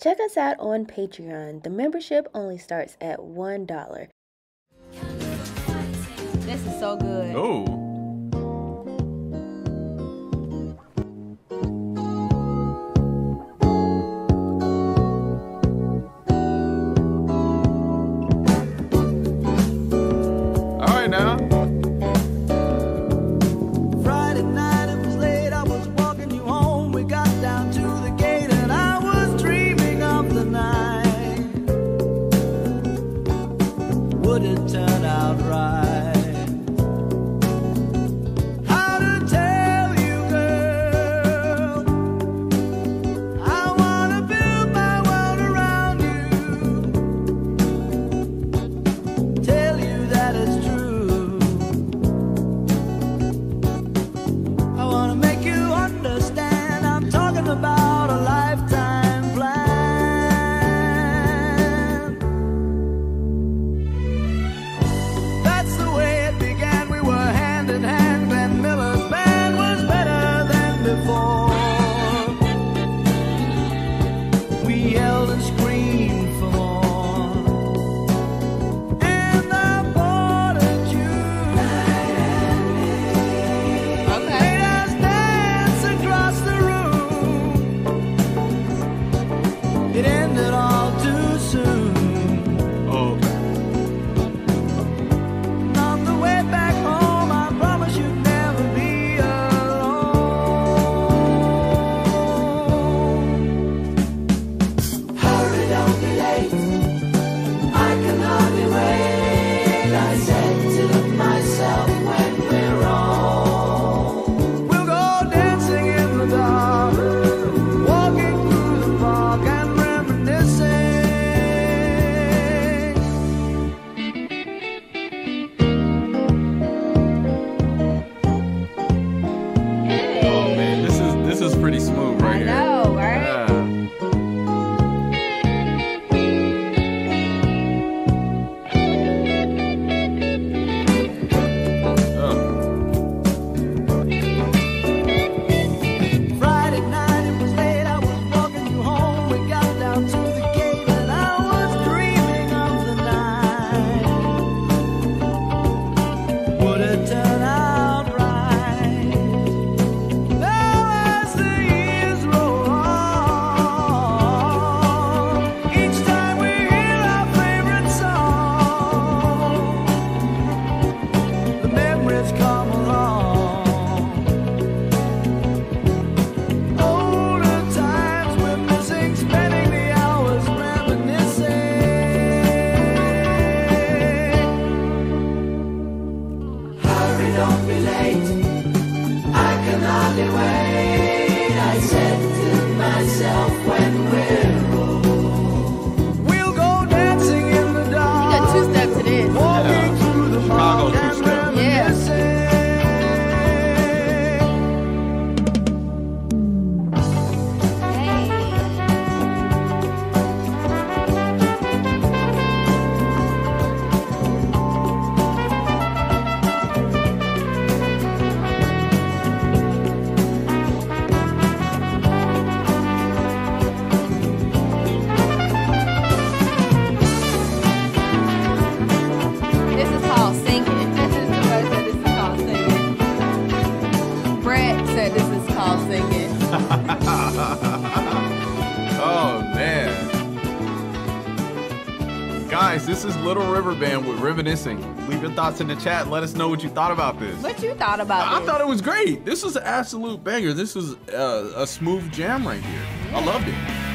Check us out on Patreon. The membership only starts at $1. This is so good. Oh. now. would it turn out right? don't be late. I can hardly wait. This is Little River Band with Reminiscing. Leave your thoughts in the chat. Let us know what you thought about this. What you thought about I, I thought it was great. This was an absolute banger. This was uh, a smooth jam right here. I loved it.